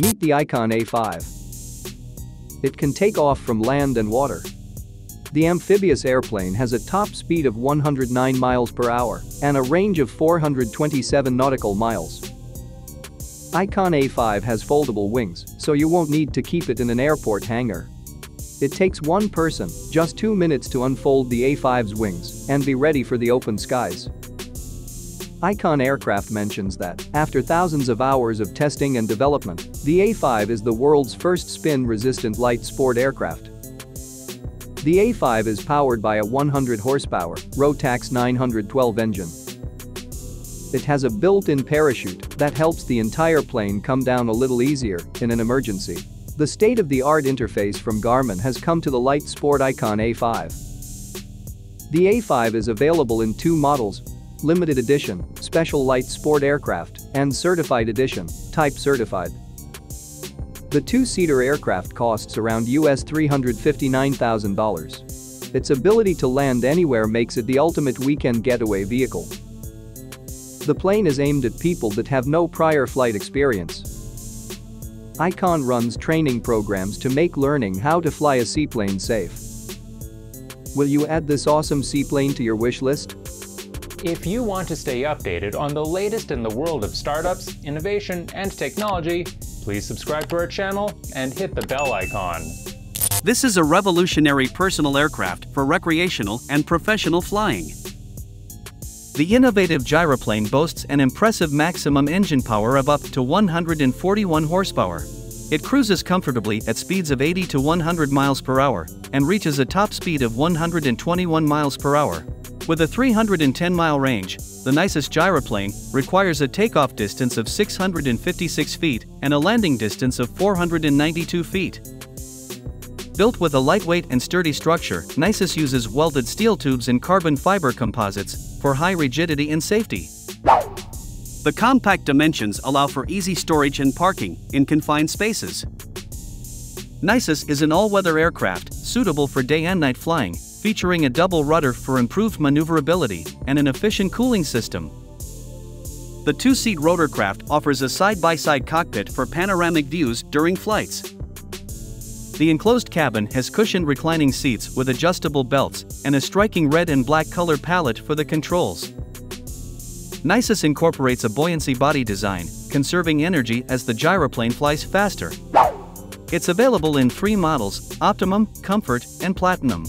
Meet the Icon A5. It can take off from land and water. The amphibious airplane has a top speed of 109 miles per hour and a range of 427 nautical miles. Icon A5 has foldable wings, so you won't need to keep it in an airport hangar. It takes one person just two minutes to unfold the A5's wings and be ready for the open skies. Icon Aircraft mentions that, after thousands of hours of testing and development, the A5 is the world's first spin-resistant light sport aircraft the A5 is powered by a 100 horsepower Rotax 912 engine. It has a built-in parachute that helps the entire plane come down a little easier in an emergency. The state-of-the-art interface from Garmin has come to the light sport Icon A5. The A5 is available in two models, Limited Edition, Special Light Sport Aircraft, and Certified Edition, Type Certified. The two-seater aircraft costs around US $359,000. Its ability to land anywhere makes it the ultimate weekend getaway vehicle. The plane is aimed at people that have no prior flight experience. Icon runs training programs to make learning how to fly a seaplane safe. Will you add this awesome seaplane to your wish list? If you want to stay updated on the latest in the world of startups, innovation, and technology, Please subscribe to our channel and hit the bell icon. This is a revolutionary personal aircraft for recreational and professional flying. The innovative gyroplane boasts an impressive maximum engine power of up to 141 horsepower. It cruises comfortably at speeds of 80 to 100 miles per hour and reaches a top speed of 121 miles per hour. With a 310-mile range, the Nisus gyroplane requires a takeoff distance of 656 feet and a landing distance of 492 feet. Built with a lightweight and sturdy structure, Nisus uses welded steel tubes and carbon fiber composites for high rigidity and safety. The compact dimensions allow for easy storage and parking in confined spaces. Nisus is an all-weather aircraft suitable for day and night flying featuring a double rudder for improved maneuverability and an efficient cooling system. The two-seat rotorcraft offers a side-by-side -side cockpit for panoramic views during flights. The enclosed cabin has cushioned reclining seats with adjustable belts and a striking red and black color palette for the controls. Nisus incorporates a buoyancy body design, conserving energy as the gyroplane flies faster. It's available in three models, Optimum, Comfort, and Platinum.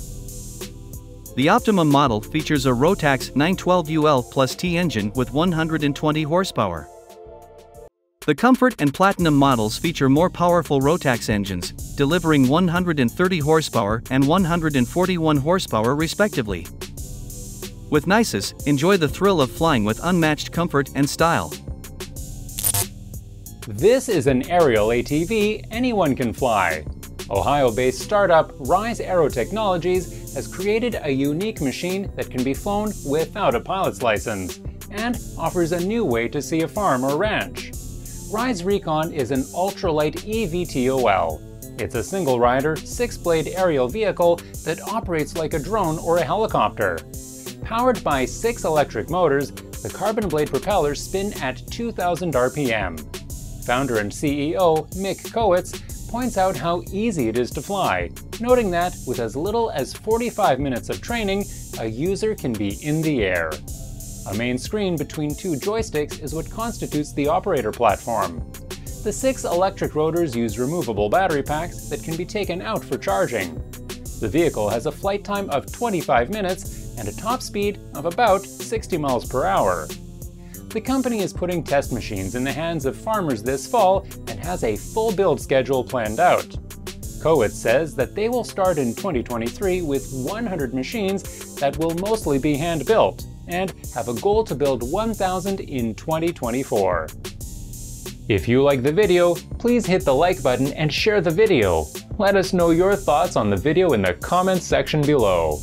The Optimum model features a Rotax 912UL plus T engine with 120 horsepower. The Comfort and Platinum models feature more powerful Rotax engines, delivering 130 horsepower and 141 horsepower respectively. With Nisus, enjoy the thrill of flying with unmatched comfort and style. This is an aerial ATV anyone can fly. Ohio-based startup Ryse Aero Technologies has created a unique machine that can be flown without a pilot's license and offers a new way to see a farm or ranch. Ryse Recon is an ultralight eVTOL. It's a single-rider, six-blade aerial vehicle that operates like a drone or a helicopter. Powered by six electric motors, the carbon blade propellers spin at 2,000 RPM. Founder and CEO Mick Kowitz points out how easy it is to fly, noting that with as little as 45 minutes of training, a user can be in the air. A main screen between two joysticks is what constitutes the operator platform. The six electric rotors use removable battery packs that can be taken out for charging. The vehicle has a flight time of 25 minutes and a top speed of about 60 miles per hour. The company is putting test machines in the hands of farmers this fall and has a full build schedule planned out. Kowitz says that they will start in 2023 with 100 machines that will mostly be hand-built, and have a goal to build 1,000 in 2024. If you like the video, please hit the like button and share the video. Let us know your thoughts on the video in the comments section below.